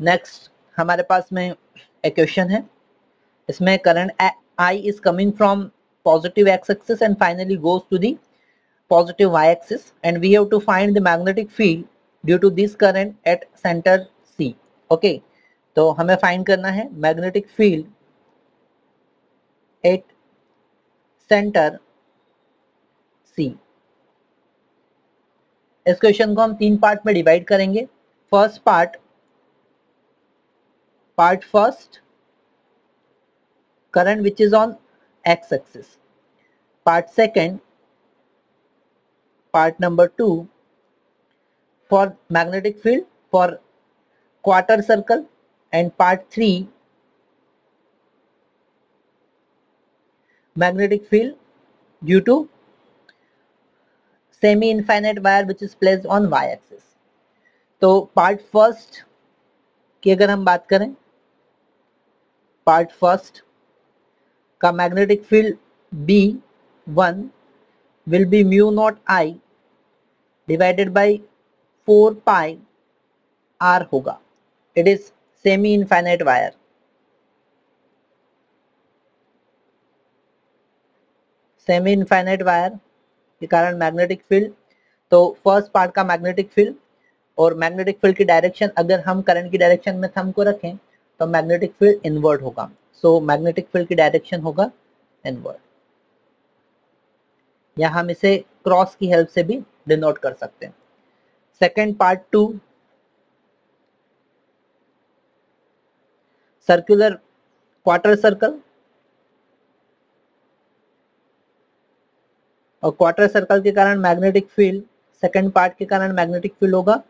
Next हमारे पास में इक्वेशन है। इसमें current I is coming from positive X axis and finally goes to the positive y axis and we have to find the magnetic field due to this current at center C, okay? तो हमें find करना है magnetic field at center C इस question को हम तीन part में divide करेंगे। First part part first current which is on x axis part second part number 2 for magnetic field for quarter circle and part 3 magnetic field due to semi infinite wire which is placed on y axis तो part first की अगर हम बात करें part first का magnetic field B one will be mu naught I divided by four pi R होगा। It is semi infinite wire semi infinite wire के कारण मैग्नेटिक फ़ील्ड तो फ़र्स्ट पार्ट का मैग्नेटिक फ़ील्ड और मैग्नेटिक फ़ील्ड की direction अगर हम current की डायरेक्शन में थम को रखें तो मैग्नेटिक फ़ील्ड इनवर्ड होगा। सो मैग्नेटिक फ़ील्ड की डायरेक्शन होगा इनवर्ट या हम इसे क्रॉस की हेल्प से भी डिनोट कर सकते हैं। Second part two circular quarter circle और क्वार्टर सर्कल के कारण मैग्नेटिक फ़ील्ड सेकेंड पार्ट के कारण मैग्नेटिक फ़ील्ड होगा।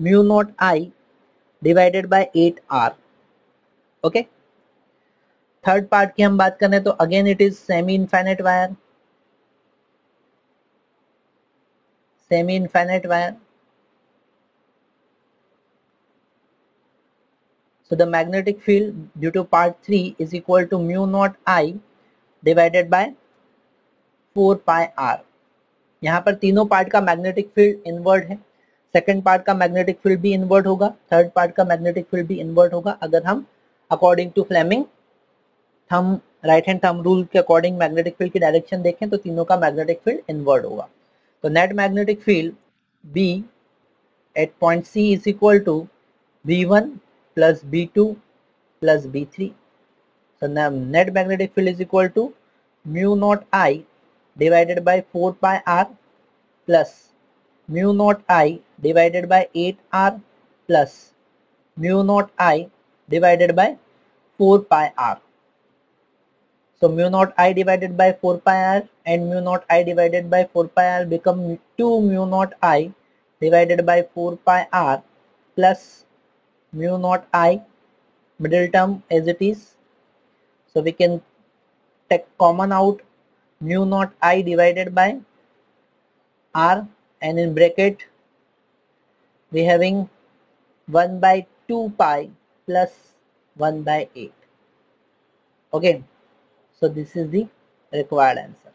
Mu naught I divided by eight R okay third part की हम बात करें तो again it is semi infinite wire semi infinite wire so the magnetic field due to part 3 is equal to mu naught i divided by 4 pi r. यहाँ पर तीनों part का magnetic field inward है. सेकंड पार्ट का magnetic field भी inward होगा. Third part का magnetic field भी इनवर्ड होगा. अगर हम according to Fleming thumb right hand thumb rule के अकॉर्डिंग मैग्नेटिक फ़ील्ड की डायरेक्शन देखें तो तीनों का मैग्नेटिक फ़ील्ड इन्वर्ट होगा। तो net magnetic field B at point C is equal to B one plus B two plus B three so net magnetic field is equal to mu naught I divided by four pi R plus mu naught I divided by eight R plus mu naught I divided by 4 pi r. So mu naught I divided by 4 pi r and mu naught I divided by 4 pi r become 2 mu naught I divided by 4 pi r plus mu naught i middle term as it is so we can take common out mu naught i divided by r and in bracket we having 1 by 2 pi plus 1 by 8 okay so this is the required answer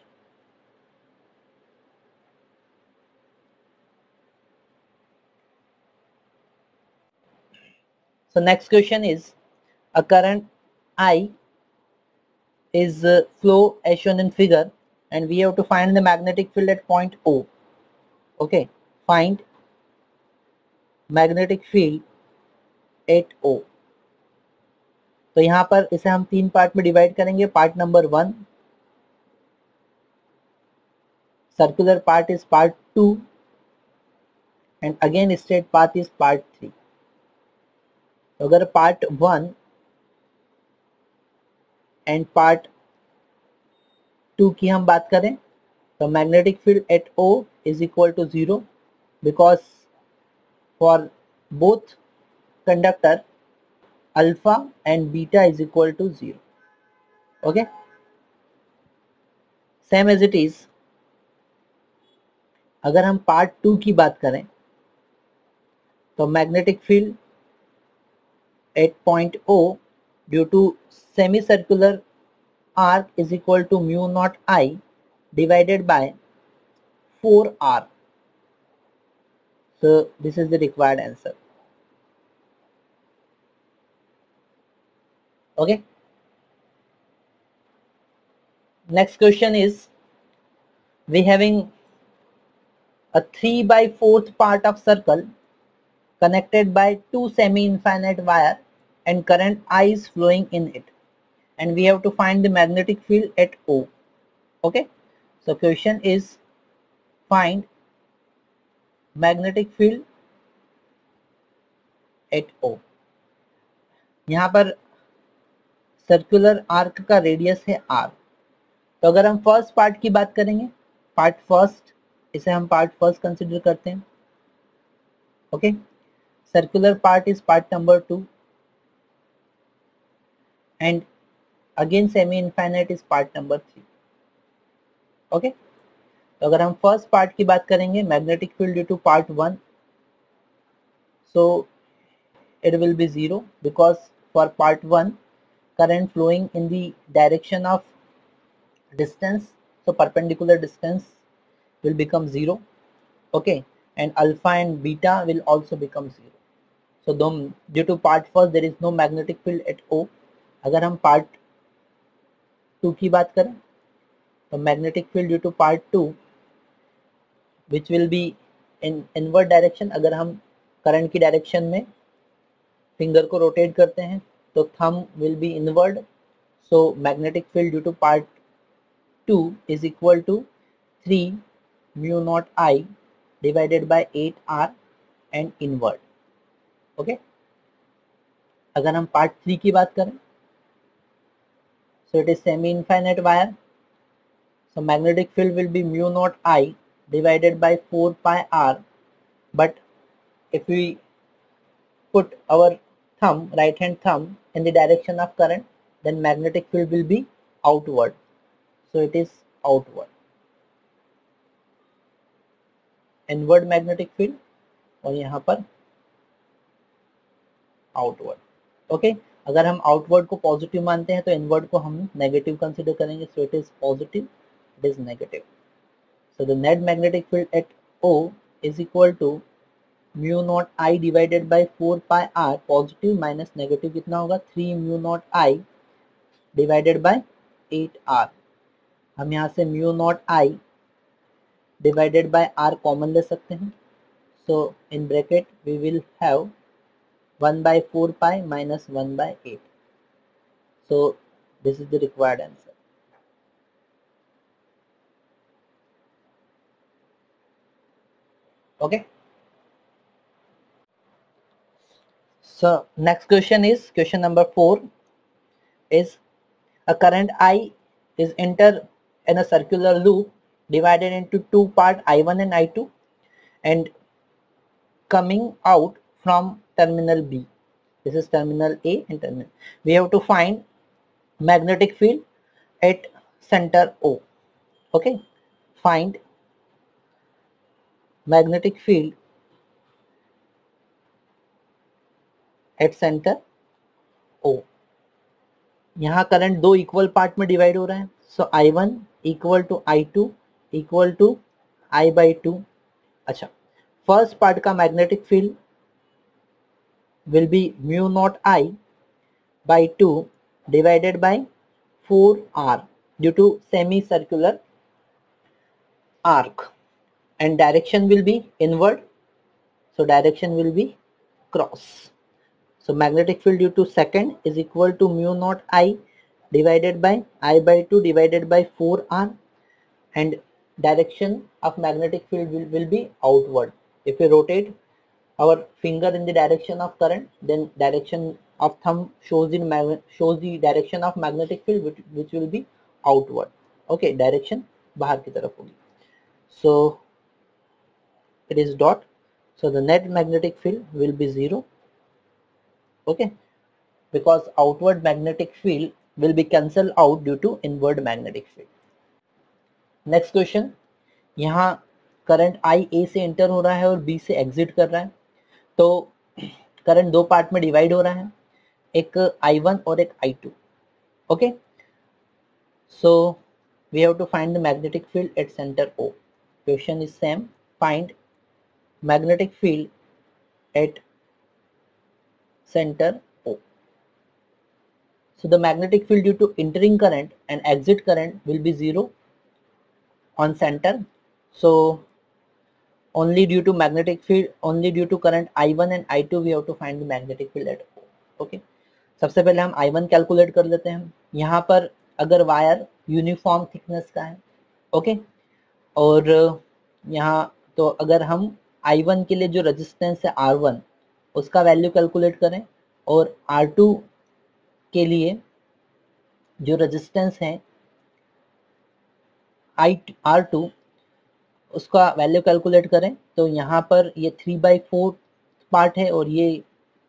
So next question is a current I is uh, flow as shown in figure and we have to find the magnetic field at point O. Okay, find magnetic field at O. तो यहाँ पर इसे हम तीन part में divide करेंगे। Part number one circular part is part 2 and again straight path is part 3 तो अगर part one and part two की हम बात करें तो magnetic field at O is equal to zero because for both conductor alpha and beta is equal to zero okay same as it is अगर हम part two की बात करें तो magnetic field at point O due to semicircular arc is equal to mu naught I divided by 4R. So this is the required answer. okay next question is we having a 3 by 4th part of circle connected by two semi-infinite wire and current I is flowing in it and we have to find the magnetic field at O okay so question is find magnetic field at O यहाँ पर circular arc का radius है R तो अगर हम first part की बात करेंगे पार्ट फ़र्स्ट इसे हम पार्ट फ़र्स्ट कंसिडर करते हैं। Okay circular part is part number two and again semi infinite is part number three okay तो अगर हम फ़र्स्ट पार्ट की बात करेंगे magnetic field due to part one so it will be 0 because for part 1 current flowing in the direction of distance so perpendicular distance will become 0 okay and alpha and beta will also become 0 so due to part first there is no magnetic field at O अगर हम part 2 की बात करें तो magnetic field due to part 2 which will be in inward direction अगर हम current की direction में फिंगर को रोटेट करते हैं तो thumb will be inward so magnetic field due to part two is equal to three mu naught I divided by eight R and inward okay अगर हम पार्ट थ्री की बात करें so it is semi infinite wire so, magnetic field will be mu naught i divided by 4 pi r. But if we put our thumb right hand thumb in the direction of current then magnetic field will be outward so it is outward inward magnetic field और यहाँ पर outward okay okay? अगर हम outward को positive मानते हैं तो inward को हम नेगेटिव कंसिडर करेंगे so it is positive it is negative so the net magnetic field at O is equal to mu naught I divided by four pi R positive minus negative कितना होगा? Three mu naught I divided by eight R हम यहाँ से mu naught I divided by R common ले सकते हैं। So in bracket we will have one by four pi minus one by eight so this is the required answer okay? So next question is question number four is a current I is enter in a circular loop divided into two part I1 and I2 and coming out from terminal B. This is terminal A and terminal. We have to find magnetic field at center O. Okay. Find magnetic field at center O यहाँ current दो equal part में divide हो रहा है। So I one equal to I two equal to I by two अच्छा first part का magnetic field will be mu naught I by two divided by four R due to semi circular arc and direction will be inward, so direction will be cross So magnetic field due to second is equal to mu naught I divided by I by 2 divided by 4R and direction of magnetic field will, will be outward. If we rotate our finger in the direction of current then direction of thumb shows in shows the direction of magnetic field which, which will be outward. Okay, direction bahar ki taraf hogi. So it is dot. So the net magnetic field will be 0 okay? Because outward magnetic field will be cancelled out due to inward magnetic field. Next question. यहाँ current I A से enter हो रहा है और B से exit कर रहा है। तो करंट दो पार्ट में डिवाइड हो रहा है। एक आई वन और एक I two okay so we have to find the magnetic field at center O question is same find magnetic field at center O. So the magnetic field due to entering current and exit current will be zero on center. So only due to magnetic field, only due to current I1 and I2 we have to find the magnetic field at O. Okay. सबसे पहले हम I1 calculate कर लेते हैं यहाँ पर अगर wire uniform thickness का है ओके और यहाँ तो अगर हम I1 के लिए जो रेजिस्टेंस है R1 उसका वैल्यू कैलकुलेट करें और R2 के लिए जो रेजिस्टेंस है आई आर टू उसका वैल्यू कैलकुलेट करें। तो यहाँ पर ये थ्री बाई फोर्थ पार्ट है और ये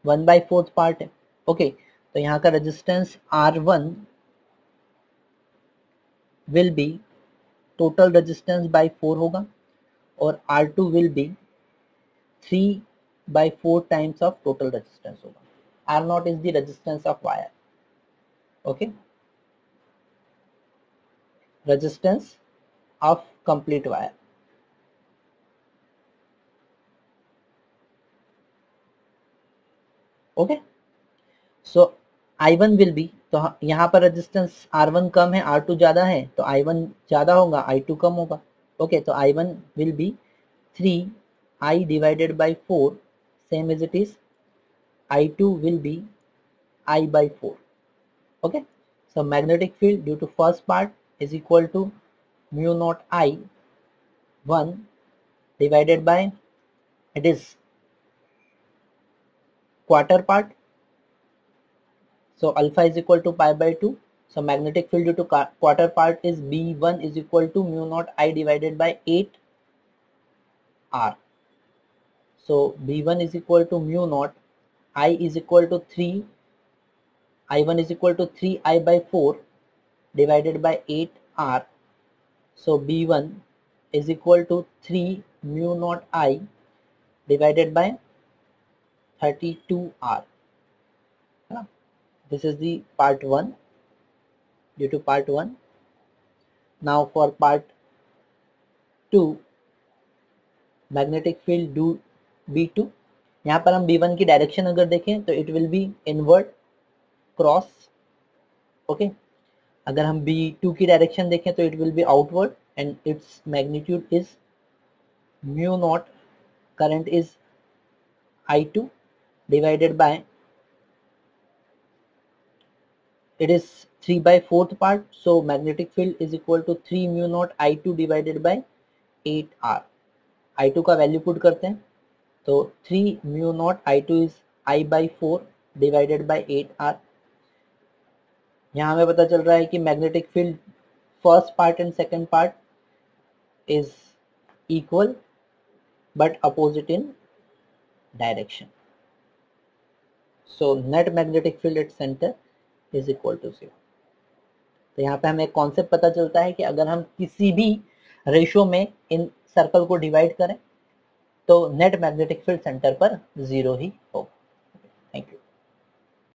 वन बाई फोर्थ पार्ट है। ओके तो यहाँ का resistance R one will be total resistance by four होगा और R two will be three by four times of total resistance होगा R naught is the resistance of wire okay? Resistance of complete wire. Okay so I1 will be तो यहाँ पर resistance R1 कम है R2 ज़्यादा है तो I1 ज़्यादा होगा I2 कम होगा. ओके okay, तो I1 will be 3 I divided by 4 same as it is I2 will be I by 4 okay? So magnetic field due to first part is equal to mu naught i 1 divided by it is quarter part. So alpha is equal to pi by 2 so magnetic field due to quarter part is b1 is equal to mu naught i divided by 8 r so B1 is equal to mu naught, I is equal to 3, I1 is equal to 3I by 4 divided by 8R. So B1 is equal to 3 mu naught I divided by 32R. This is the part 1 due to part 1. Now for part 2 magnetic field due B two यहाँ पर हम B one की direction अगर देखें तो it will be inward cross okay अगर हम B two की डायरेक्शन देखें तो it will be outward and its magnitude is mu naught current is I two divided by it is 3 by 4th part, so magnetic field is equal to 3 mu naught i2 divided by 8r i2 का value put करते हैं। तो 3 mu naught i2 is i by 4 divided by 8r यहाँ हमें पता चल रहा है कि magnetic field first part and second part is equal but opposite in direction so net magnetic field at center is equal to zero तो यहाँ पे हमें कॉन्सेप्ट पता चलता है कि अगर हम किसी भी रेशो में इन सर्कल को डिवाइड करें तो नेट मैग्नेटिक फ़ील्ड सेंटर पर ज़ीरो ही होगा।